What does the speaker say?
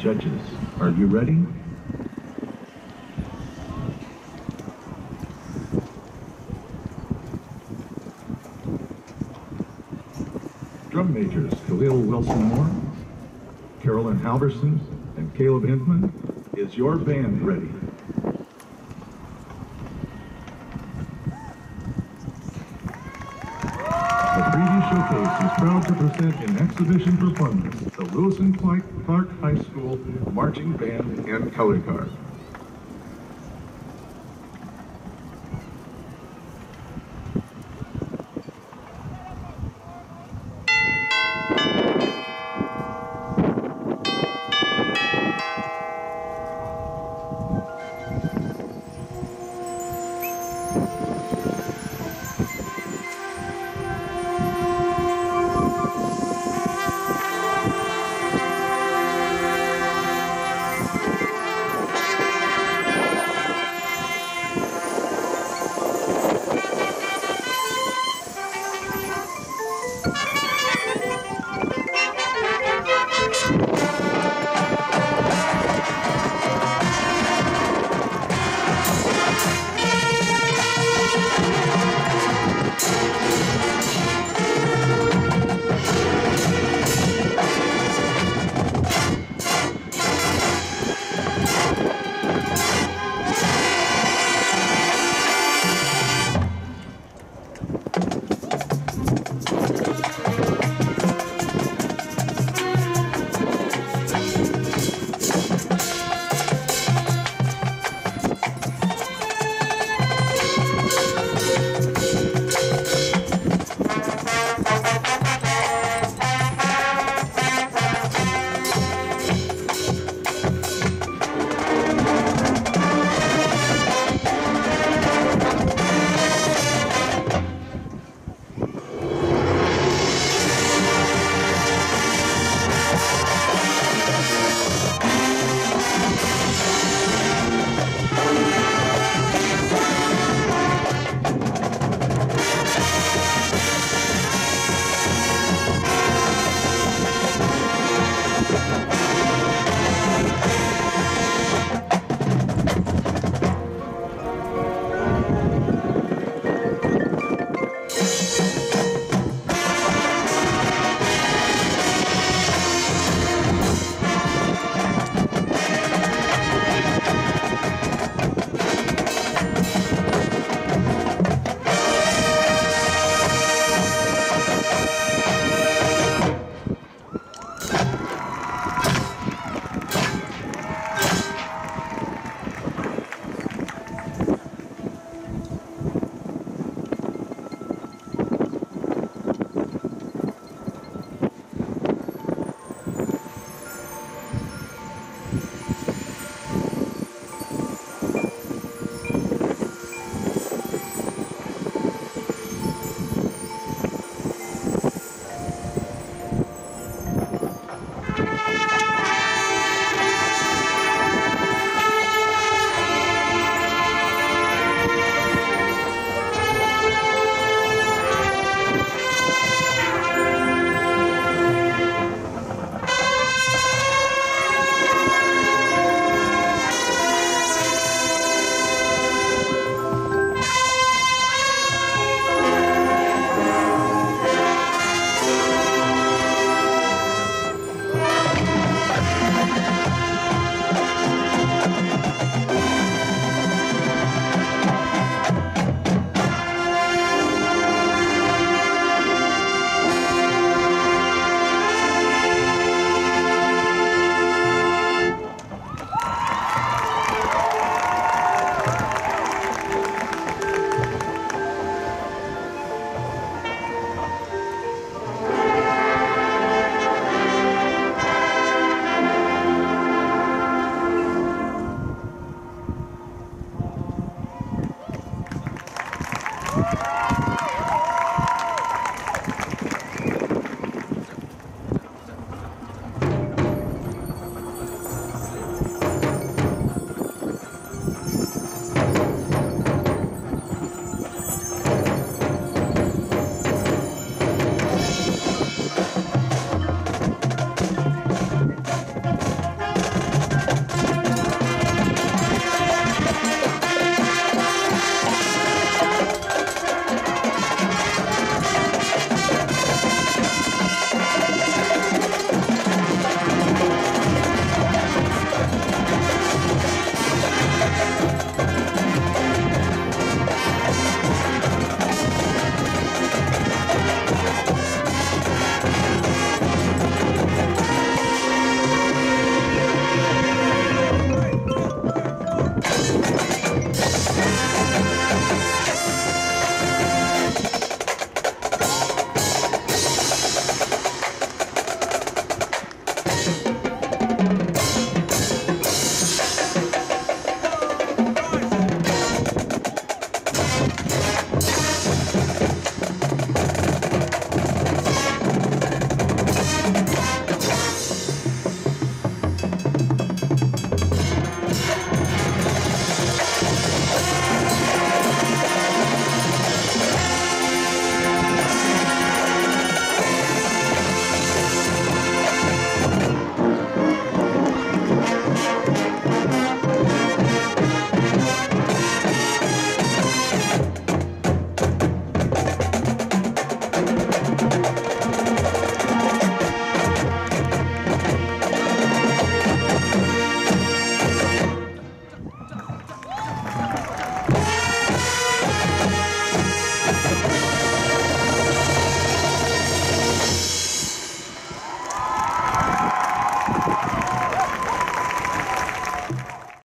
Judges, are you ready? Drum majors Khalil Wilson Moore, Carolyn Halverson, and Caleb Hindman, is your band ready? The 3D Showcase is proud to present an exhibition performance the Lewis and Clark High School Marching Band and Color Guard.